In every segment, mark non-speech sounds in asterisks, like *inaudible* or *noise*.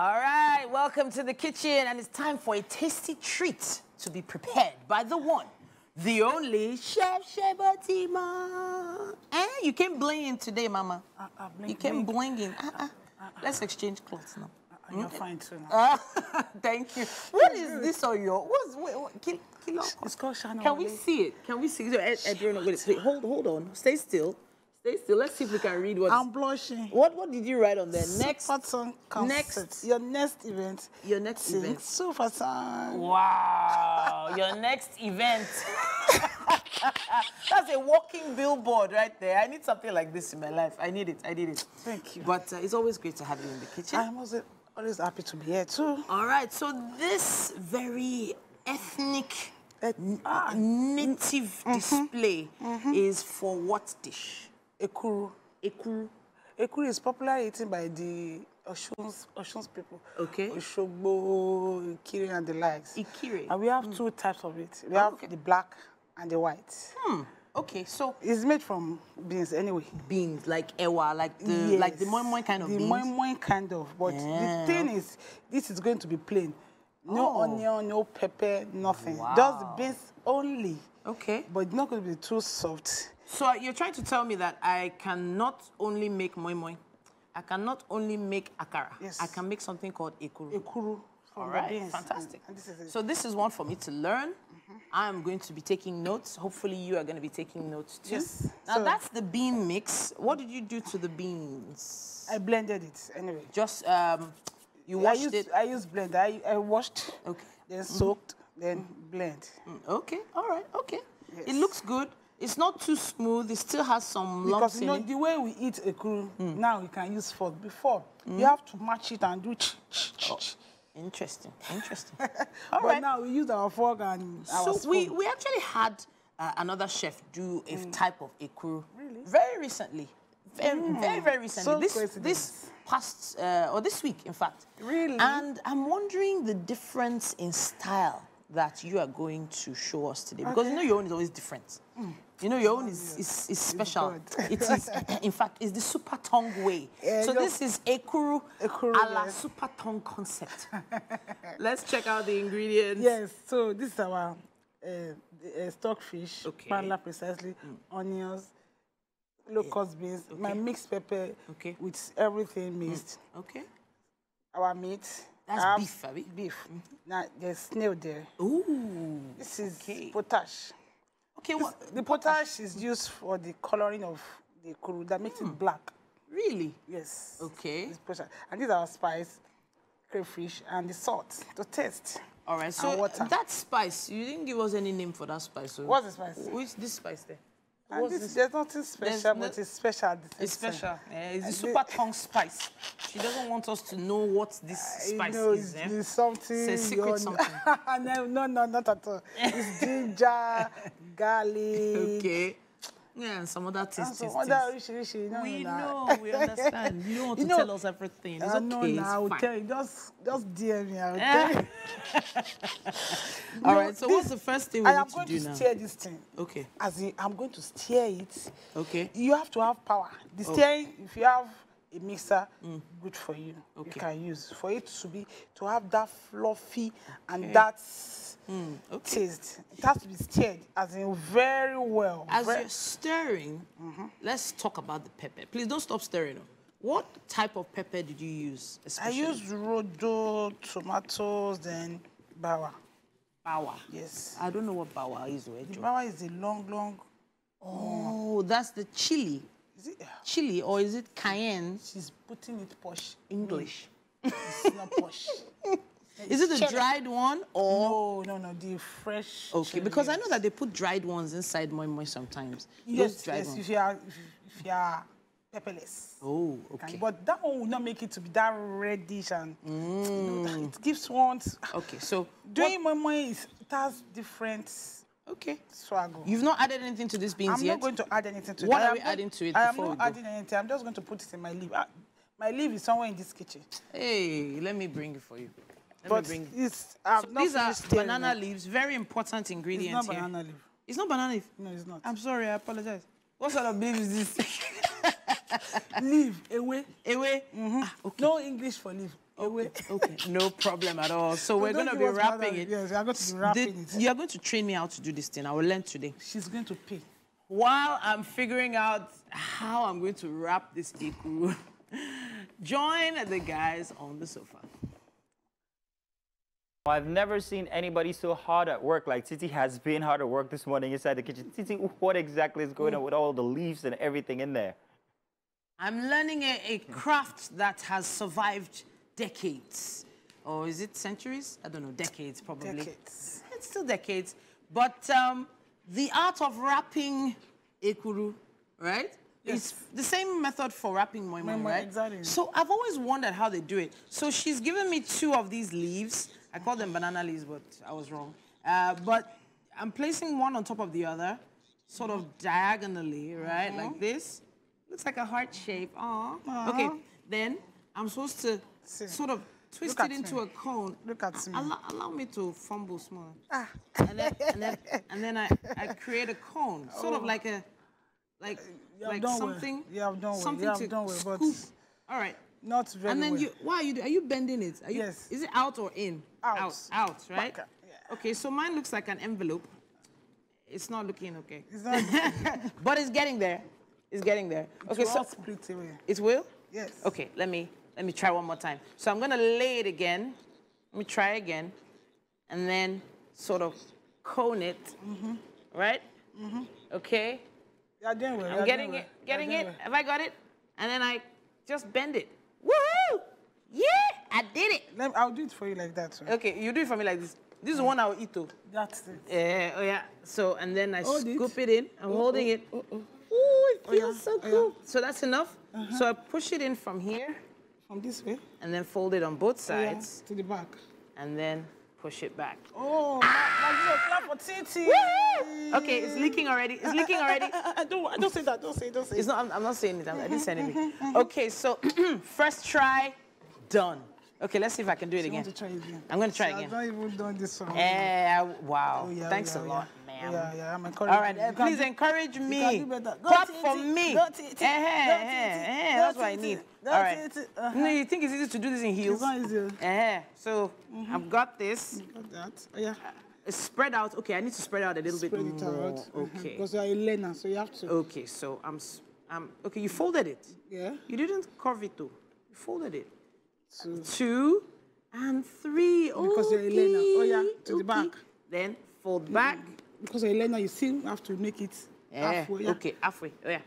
All right, welcome to the kitchen, and it's time for a tasty treat to be prepared by the one, the only Chef Sebiotimo. Eh, you came blinging today, Mama. Uh, uh, you blink, came blinging. Uh-uh. Let's uh. exchange clothes now. And you're mm-hmm. fine too now. Ah, *laughs* thank you. What is this on your? What's wait, what, kil, kilo? It's called Shana Can we see it? Can we see it? Ed, Edrina, wait, wait, hold, hold on. Stay still. Stay still. Let's see if we can read what. I'm blushing. what what did you write on there? Next, Super concert. next- Your next event. your next Sing event. Super song. Wow, your next event. *laughs* That's a walking billboard right there. I need something like this in my life. I need it. I need it. Thank you. But uh, it's always great to have you in the kitchen. I'm also always happy to be here too. All right, so this very ethnic, Eh, n- ah, native display is for what dish? Ekuru. Ekuru. Ekuru is popular eaten by the Oshun's, Oshun's people. Okay. Oshogbo, Ikiri, and the likes. Ikire. And we have two types of it. We have okay. the black and the white. Hmm. Okay, so It's made from beans anyway. beans like ewa, like the like the moi moi kind of the beans. moi moi kind of. But Yeah. the thing is, this is going to be plain. No Oh. onion, no pepper, nothing. Just beans only. Okay. But it's not going to be too soft. So you're trying to tell me that I cannot only make moi moi, I cannot only make akara. Yes. I can make something called ekuru. Ekuru from All right, beans. fantastic. And this is. So this is one for me to learn. I'm going to be taking notes. Hopefully you are going to be taking notes too. Yes. Now So- that's the bean mix. What did you do to the beans? I blended it anyway. Just um, you I washed used, it. I used blender. I, I washed, Okay. then soaked, then blend. Mm, Okay. All right. Okay. It looks good. It's not too smooth. It still has some lumps Because you know the way we eat ekuru Mm. now we can use fork. Before you have to match it and do ch ch ch. ch. Interesting. Interesting. *laughs* but All right. now we use our fork and our So spoon. we, we actually had uh, another chef do a type of ekuru Really? very recently. Very, very, very recently. So this, this past, uh, or this week, in fact. Really? And I'm wondering the difference in style that you are going to show us today. Because you know your own is always different. You know your own is, is, is special. It *laughs* is, in fact, it's the super tongue way. Yeah, so this is ekuru, Ekuru, a la yes. super tongue concept. *laughs* Let's check out the ingredients. Yes, so this is our uh, uh, stockfish, Okay. panla precisely, onions, locust beans, my mixed pepper Okay. with everything mixed. Okay. Our meat. That's have beef, abi? Beef. Now there's snail there. Ooh. This is Okay. potash. Okay, what? The potash is used for the coloring of the kuru that makes it black. Really? Yes. Okay. It's potash. And these are spice, crayfish, and the salt to taste. All right. So water. that spice, you didn't give us any name for that spice. So What's the spice? Which this spice there? And What's this, this? there's nothing special, no- but it's special. same It's special. Yeah, it's And super tongue spice. She doesn't want us to know what this You spice know, is. it's, eh? it's something. It's a secret something. no, *laughs* no, no, not at all. It's *laughs* ginger, garlic, Okay. Yeah, and some other and tasty some things. other. You know, We know, we *laughs* understand. You don't want You to know- tell us everything. It's I know okay. now. I will it's tell fine. you. Just, just DM me. I will Eh. tell you. *laughs* All No, right. So what's this- the first thing we I need am to going do to now? stir this thing. Okay. As in, I'm going to stir it. Okay. You have to have power. The stirring, if you have a mixer, good for you. Mm. Okay. You can use for it to be to have that fluffy and that Mm, okay. taste. It has to be stirred as in very well. As Ve- you're stirring, let's talk about the pepper. Please don't stop stirring. oh. What type of pepper did you use? I Especially? use rodo, tomatoes, then bawa. bawa. Yes. I don't know what bawa is. Bawa is a long, long. Oh, that's the chili. Is it? Chili, or is it cayenne She's putting it posh. English? It's not posh. *laughs* Is it the dried one or? no, no, no, the fresh. Okay, chili, because I know that they put dried ones inside moi moi sometimes. Yes, dried yes, ones. if you are, if, if you are pepperless. Oh, Can- okay. But that one will not make it to be that reddish and you know, Mm. it gives one. Okay, so Doing my moi is it has different okay. swaggle. You've not added anything to this beans I'm yet. not going to add anything to What it. I are we adding to it I am not adding anything. I'm just going to put it in my leaf. Ah, My leaf is somewhere in this kitchen. Hey, let me bring it for you. Let but me bring it. it's So these are banana leaves, very important It's ingredient not here. banana leaf. It's not banana leaf. No, it's not. I'm sorry, I apologize. What sort of leaf is this? leaf away. Away. Ah, okay. No English for leaf. away. *laughs* Okay, no problem at all. So we're going to be wrapping it. yes, we are going to be The- wrapping it. You're going to train me how to do this thing. I will learn today. She's going to pay. While I'm figuring out how I'm going to wrap this ikuru, *laughs* join the guys on the sofa. I've never seen anybody so hard at work like Titi has been hard at work this morning inside the kitchen. Titi, what exactly is going on with all the leaves and everything in there? I'm learning a, a craft that has survived decades. Or is it centuries? I don't know, decades probably. Decades. It's still decades. But um, the art of wrapping ekuru, right? It's the same method for wrapping moi moi, right? exactly. So I've always wondered how they do it. So she's given me two of these leaves. I call them banana leaves, but I was wrong. Uh, but I'm placing one on top of the other, sort of diagonally, right? Mm-hmm. Like this. Looks like a heart shape. Aw. Okay, then I'm supposed to See. sort of twist it into me. a cone. Look at me. Allow, allow me to fumble small. Ah. And then, and then, and then I, I create a cone, sort of like a, like, like done something. You have done Something have to done well, but scoop. All right. Not very And then well. you, why are you, do- are you bending it? Are you, Yes. Is it out or in? Out. Out, out right? Back, yeah. Okay, so mine looks like an envelope. It's not looking okay. It's not *laughs* but it's getting there. It's getting there. Okay, so split away. it will? Yes. Okay, let me let me try one more time. So I'm gonna lay it again. Let me try again, and then sort of cone it. Mm-hmm. Right? Okay. You are doing well. you I'm are getting it. well. Getting doing it. well. Have I got it? And then I just bend it. Woohoo! Yeah, I did it. Let me, I'll do it for you like that. Right? Okay, you do it for me like this. This is the one I'll eat too. That's it. Yeah, oh yeah. So and then I Hold scoop it in. I'm holding it. Oh, oh. Ooh, it Oh, yeah. feels so Oh, yeah. cool. So that's enough. So I push it in from here From this way. and then fold it on both Oh, yeah, sides To the back. and then push it back. Oh, my, my clap for Titi. Okay, it's leaking already. It's leaking already. *laughs* don't, don't say that. Don't say. Don't say. It's not. I'm, I'm not saying it. I'm, I didn't say anything. Okay, so *clears throat* first try, done. Okay, let's see if I can do it again. to try again. I'm gonna try See, again. I've not even done this one. Eh, wow. Oh, yeah, Thanks yeah, a yeah. lot, ma'am. Yeah, yeah, I'm encouraging All right, you. uh, please encourage me. Clap for me. Go, Titi. Go, Titi. Go, That's what I need. All right. Uh-huh. No, you think it's easy to do this in heels? It's not easy. So I've got this. Got that. Oh, yeah. It's spread out. Okay, I need to spread out a little Spread bit it more. out. Uh-huh. Okay. Because you are a learner, so you have to. Okay, so I'm, I'm. Okay, you folded it. Yeah. You didn't curve it though. You folded it. So, Two and three. Because you're a learner. Oh, yeah, Okay, to the back. Then fold back. Because you're a learner, you still have to make it Yeah. halfway. Yeah. Okay, halfway. Oh, yeah.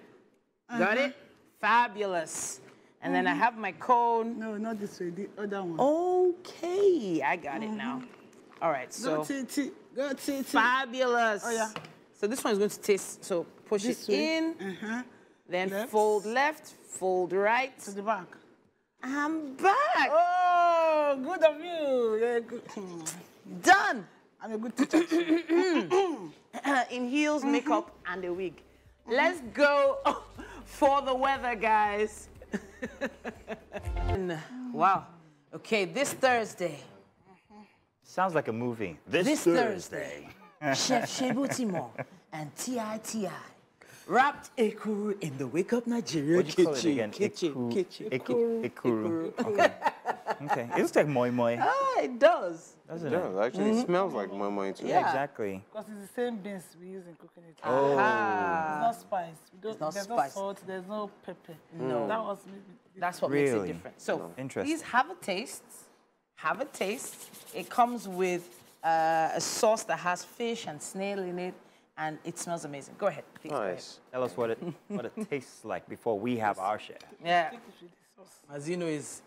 Got uh-huh. it? Fabulous. And then I mm-hmm. have my cone. No, not this way. The other one. Okay, I got it now. Mm-hmm. All right, Go so. Go Titi. fabulous. Oh, yeah. So this one is going to taste. So push This it way. in, Uh-huh. then Left. fold left, fold right. To the back. I'm back. Oh, good of you. Yeah, good. Done. I'm a good teacher. *clears throat* in heels, Mm-hmm. makeup, and a wig. Let's go *laughs* for the weather, guys. *laughs* Wow. Okay, this Thursday, Sounds like a movie. This, this Thursday, Chef Sebiotimo *laughs* and T.I.T.I. wrapped Ekuru in the Wake Up Nigeria What do you call it kitchen. again? Kitchen, Iku- kitchen. Iku- Ikuru. Okay. Okay. It looks like moi moi. *laughs* Ah, it does. Doesn't Yeah, it? it actually smells like moi moi too. Yeah. Exactly. Because it's the same beans we use in cooking it. Oh. Ah, It's not spice. We don't, not there's spice. no salt, there's no pepper. No. That was maybe. That's what makes it Really? different. So Interesting. please have a taste. Have a taste. It comes with uh, a sauce that has fish and snail in it, and it smells amazing. Go ahead, please. go ahead. Nice. Tell us what it what it *laughs* tastes like before we have our share. Yeah. As you know, is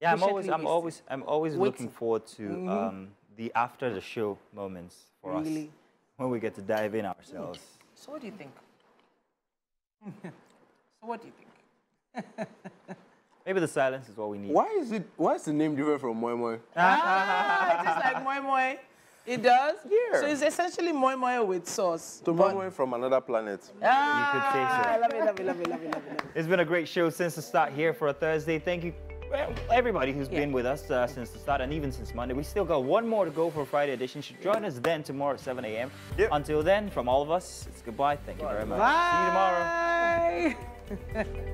Yeah, I'm always I'm always I'm always Waiting. looking forward to um, the after the show moments for Really? us when we get to dive in ourselves. so. What do you think? *laughs* so what do you think? *laughs* Maybe the silence is what we need. Why is it? Why is the name different from moi moi? ah, *laughs* it tastes like moi moi. It does. Yeah. So it's essentially moi moi with sauce. So moi moi from another planet. Ah, could say so. I it, love it, love it, love it, love it. Love it. It's been a great show since the start here for a Thursday. Thank you, well, everybody who's been with us uh, since the start and even since Monday. We still got one more to go for Friday edition. Should join us then tomorrow at 7 a.m. Yep. Until then, from all of us, it's goodbye. Thank you very much. See you tomorrow. Bye. *laughs*